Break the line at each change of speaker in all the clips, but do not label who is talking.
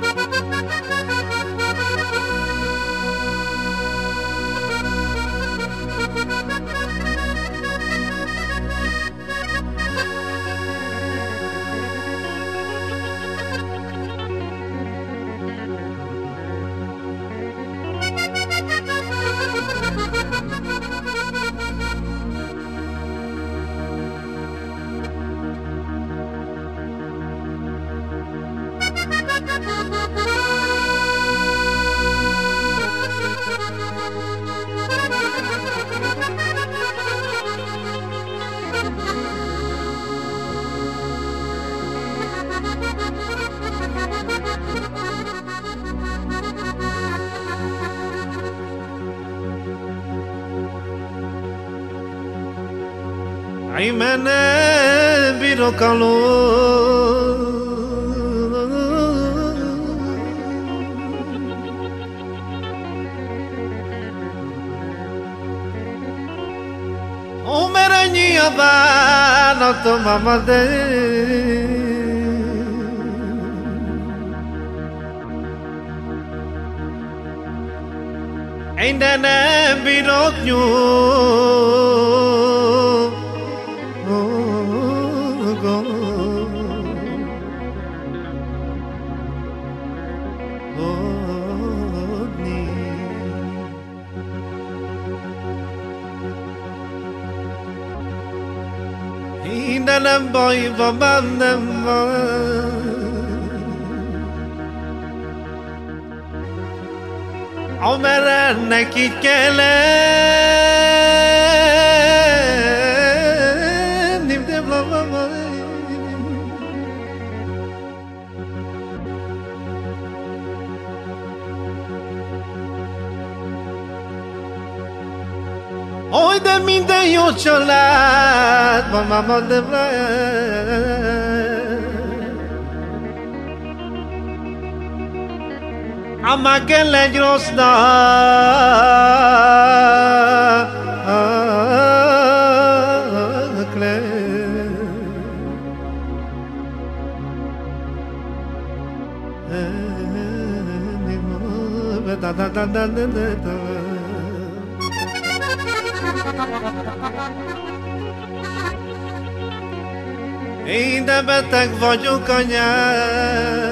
Thank you. عيمنا بيروكالو Umerani abana to mamade Indana biroknyu Indanem boy babam nem Ömer neki kele Nimde Oy de minde yo cholat ma mama de blaya আমাকে লেজরস না da da da da da da Én de beteg vagyok, anyám.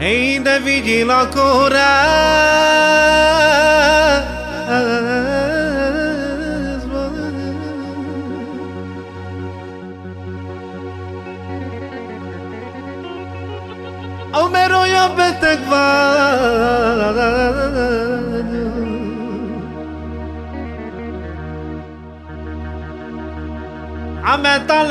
Én de vigyél a kórházba. te extraño. I'm at the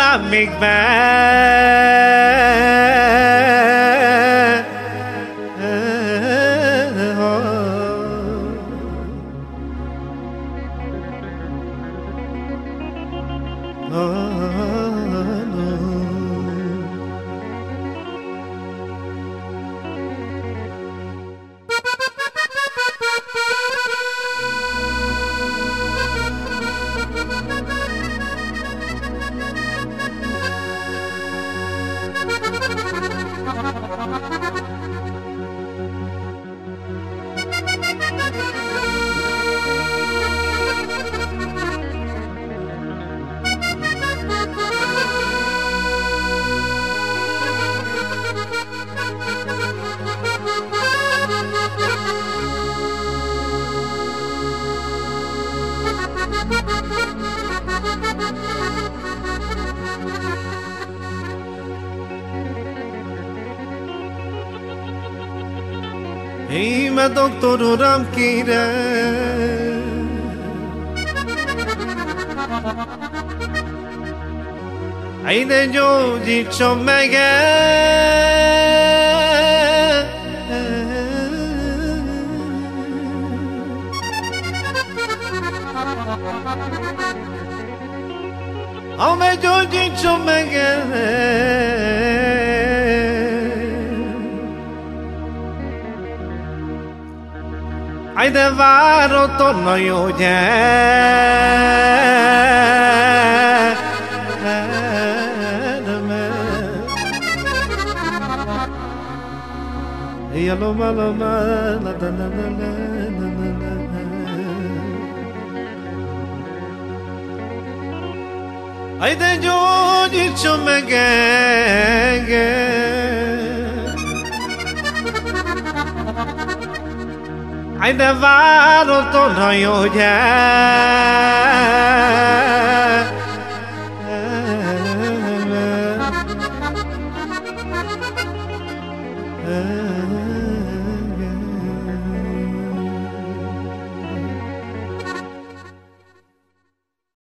Íme doktor uram kérem Ide gyógyítson meg Amely gyógyítson meg Aj de várod onnan jó gyerme. Jaloma, loma, la, la, la, la, la, la. Ajde gyógyítson meg engem Ai de váraton a jó gyár.